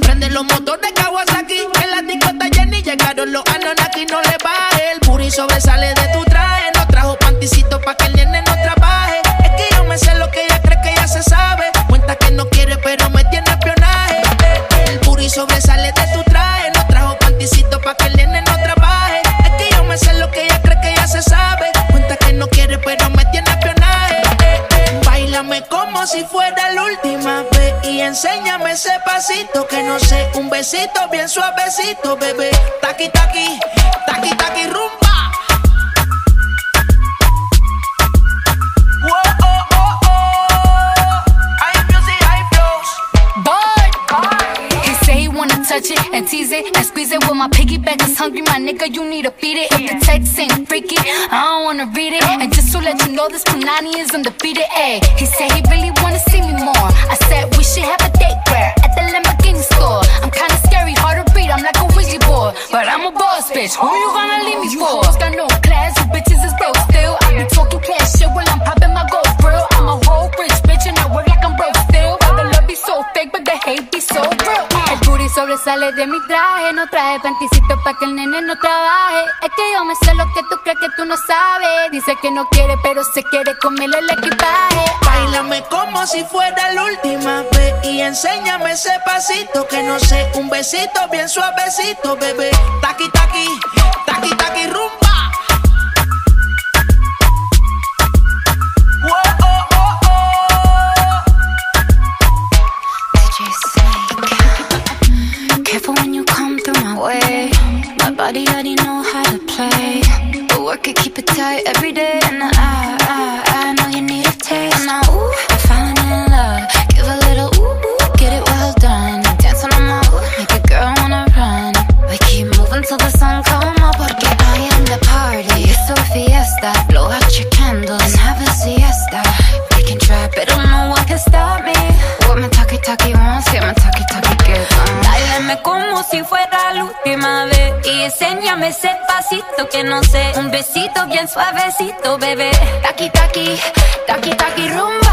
Prende los motores Kawasaki. En la discota Jenny llegaron los Anonaki. No le baje. El puri sobresale de tu traje. No trajo panticito pa' que el nene no trabaje. Es que yo me sé lo que ella cree que ya se sabe. Cuenta que no quiere, pero me tiene espionaje. El puri sobresale de tu traje. No trajo panticito pa' que el nene no trabaje. Es que yo me sé lo que ella cree que ya se sabe. Cuenta que no quiere, pero me tiene espionaje. Bailame como si fuera la última vez y enséñame ese pasito que no sé, un besito bien suavecito, bebé. Taqui taqui, taqui taqui rumba. touch it and tease it and squeeze it. When my piggyback is hungry, my nigga, you need to feed it. If the text ain't freaky, I don't wanna read it. Let you know, this Punani is undefeated. Ayy, he said he really wanna see me more. I said we should have a date sobresale de mi traje, no traje panticito pa' que el nene no trabaje. Es que yo me sé lo que tú crees que tú no sabes. Dice que no quiere, pero se quiere comerle el equipaje. Bailame como si fuera la última vez y enséñame ese pasito que no sé, un besito bien suavecito, bebé. Taqui taqui, taqui taqui rumba. Body already know how to play. But work it, keep it tight every day. And I, enséñame ese pasito que no sé. Un besito bien suavecito, bebé. Taki, taki, taki, taki, rumba